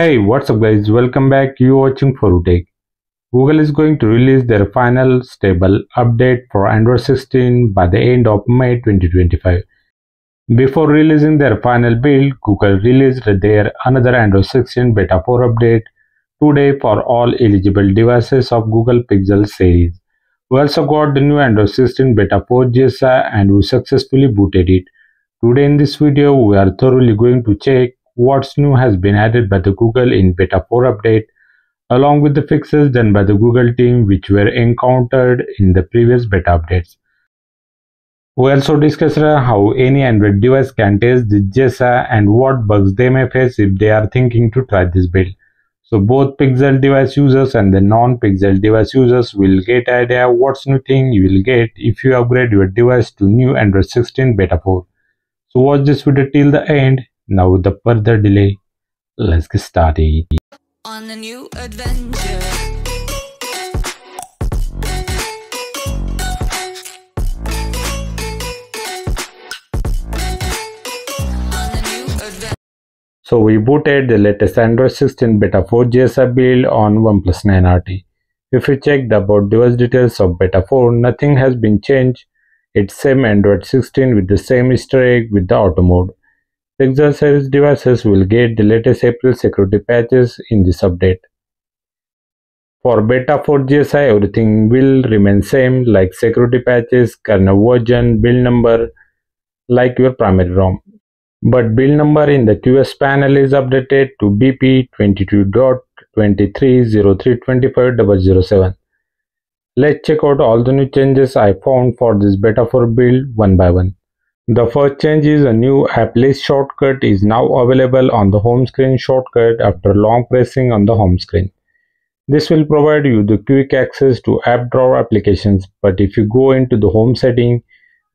Hey, what's up guys? Welcome back. You watching 4U Tech. Google is going to release their final stable update for Android 16 by the end of May 2025. Before releasing their final build, Google released their another Android 16 Beta 4 update today for all eligible devices of Google Pixel series. We also got the new Android 16 Beta 4 GSI and we successfully booted it. Today in this video, we are thoroughly going to check what's new has been added by the Google in Beta 4 update, along with the fixes done by the Google team which were encountered in the previous beta updates. We also discussed uh, how any Android device can test the GSI and what bugs they may face if they are thinking to try this build. So both Pixel device users and the non-Pixel device users will get idea what's new thing you will get if you upgrade your device to new Android 16 Beta 4. So watch this video till the end now with the further delay, let's get started. On a new adventure. On a new adventure. So we booted the latest Android 16 Beta 4 GSI build on OnePlus 9RT. If you check the about device details of Beta 4, nothing has been changed. It's same Android 16 with the same Easter egg with the auto mode. Series devices will get the latest April security patches in this update. For Beta 4 GSI, everything will remain same like security patches, kernel version, build number, like your primary ROM. But build number in the QS panel is updated to BP 22.230325.007. Let's check out all the new changes I found for this Beta 4 build one by one. The first change is a new app list shortcut is now available on the home screen shortcut after long pressing on the home screen. This will provide you the quick access to app drawer applications but if you go into the home setting,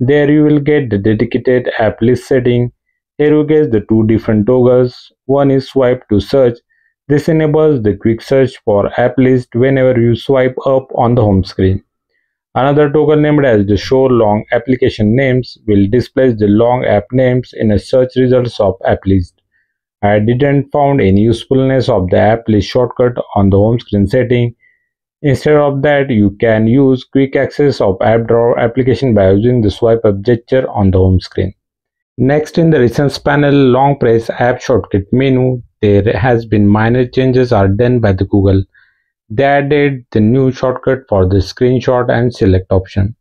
there you will get the dedicated app list setting. Here you get the two different toggles. One is swipe to search. This enables the quick search for app list whenever you swipe up on the home screen. Another toggle named as the show long application names will display the long app names in a search results of app list. I didn't found any usefulness of the app list shortcut on the home screen setting. Instead of that, you can use quick access of app drawer application by using the swipe up gesture on the home screen. Next in the recent panel long press app shortcut menu, there has been minor changes are done by the Google. They added the new shortcut for the screenshot and select option.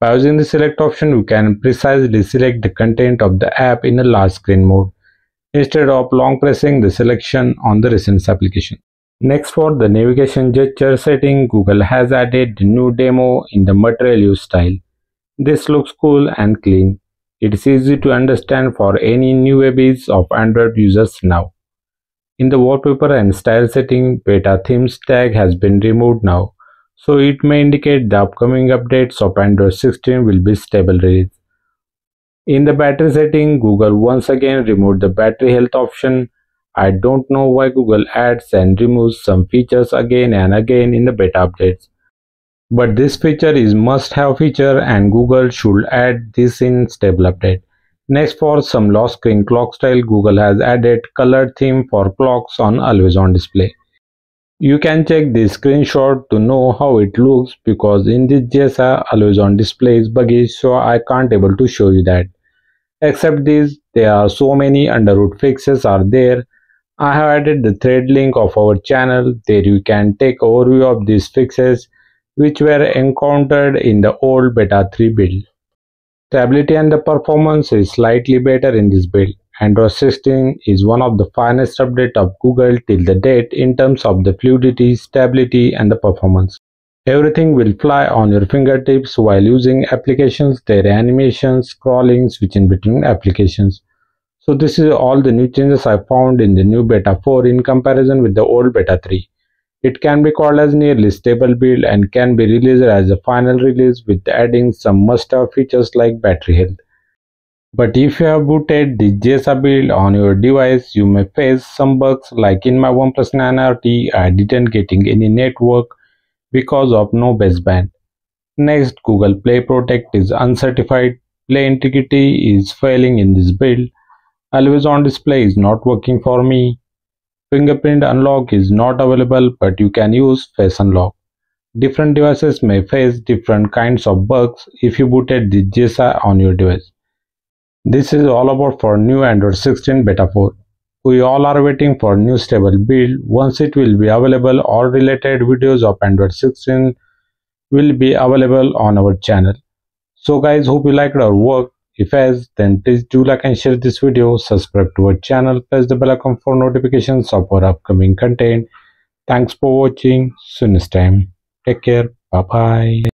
By using the select option, you can precisely select the content of the app in a large screen mode instead of long pressing the selection on the recent application. Next for the navigation gesture setting, Google has added the new demo in the Material You style. This looks cool and clean. It is easy to understand for any new babies of Android users now. In the wallpaper and style setting, beta themes tag has been removed now, so it may indicate the upcoming updates of Android 16 will be stable release. In the battery setting, Google once again removed the battery health option. I don't know why Google adds and removes some features again and again in the beta updates. But this feature is must have feature and Google should add this in stable update. Next for some lock screen clock style, Google has added colored theme for clocks on always on display. You can check this screenshot to know how it looks because in this GSI always on display is buggy so I can't able to show you that. Except this, there are so many underroot fixes are there. I have added the thread link of our channel. There you can take overview of these fixes which were encountered in the old beta 3 build. Stability and the performance is slightly better in this build. Android 16 is one of the finest update of Google till the date in terms of the fluidity, stability and the performance. Everything will fly on your fingertips while using applications, their animations, scrolling, switching between applications. So this is all the new changes I found in the new beta 4 in comparison with the old beta 3. It can be called as nearly stable build and can be released as a final release with adding some must-have features like battery health. But if you have booted the GSI build on your device, you may face some bugs like in my OnePlus 9RT, I didn't getting any network because of no baseband. Next, Google Play Protect is uncertified, Play integrity is failing in this build, always on display is not working for me, Fingerprint unlock is not available but you can use face unlock. Different devices may face different kinds of bugs if you booted the GSI on your device. This is all about for new Android 16 Beta 4. We all are waiting for new stable build. Once it will be available, all related videos of Android 16 will be available on our channel. So guys, hope you liked our work. If yes, then please do like and share this video, subscribe to our channel, press the bell icon for notifications of our upcoming content. Thanks for watching. See you next time. Take care. Bye bye.